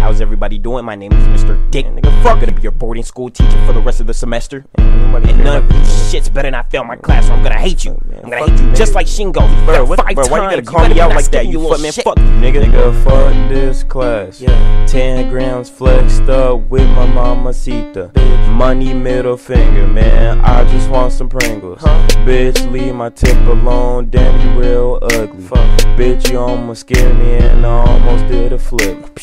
How's everybody doing? My name is Mr. Dick. Nigga, fuck gonna be your boarding school teacher for the rest of the semester. And none of you shits better not fail my class, or I'm gonna hate you. Oh, I'm gonna hate you just like Shingo. He Bro, failed what, five bro, why you gotta times. call me out like that? You little fuck man, shit. fuck you, nigga. Nigga, fuck this class. Yeah. 10 grams flexed up with my mama Sita. Money middle finger, man. I just want some Pringles. Huh? Bitch, leave my tip alone. Damn, you real ugly. Bitch, you almost scared me and I almost did a flip.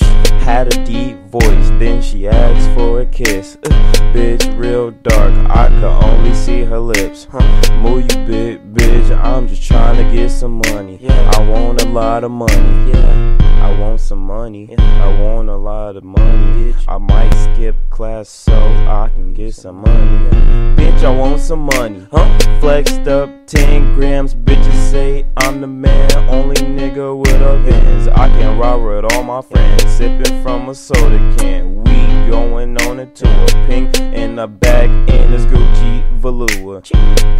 Had a deep voice, then she asks for a kiss. Uh, bitch, real dark. I could only see her lips. Huh? Move you bitch, bitch. I'm just trying to get some money. Yeah. I want a lot of money. Yeah. I want some money. I want a lot of money. Bitch. I might skip class so I can get some money. Bitch, I want some money. Huh? Flexed up 10 grams. Bitches say I'm the man. Only nigga with a Benz. I can ride with all my friends. Sipping from a soda can. We going on a tour. Pink in the back in this Gucci velour.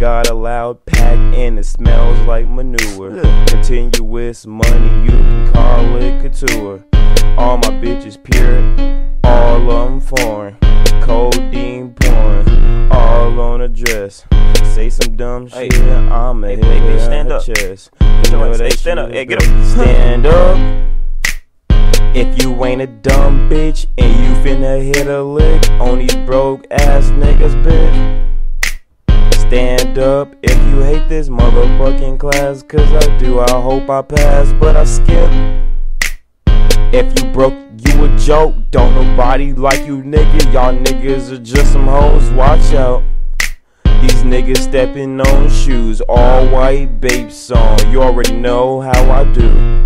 Got a loud pack and it smells like manure. Continuous money, you can call it couture. All my bitches pure, all of them foreign. Codeine pouring, all on a dress. Say some dumb Hey. shit, I'ma Hey, hit hey, bitch, stand up. chest. You know hey, stand up. Hey, get up. Stand up. If you ain't a dumb bitch and you finna hit a lick on these broke ass niggas, bitch. Stand up if you hate this motherfucking class, cause I do. I hope I pass, but I skip. If you broke, you a joke. Don't nobody like you, nigga. Y'all niggas are just some hoes. Watch out. These niggas stepping on shoes, all white babe song. You already know how I do.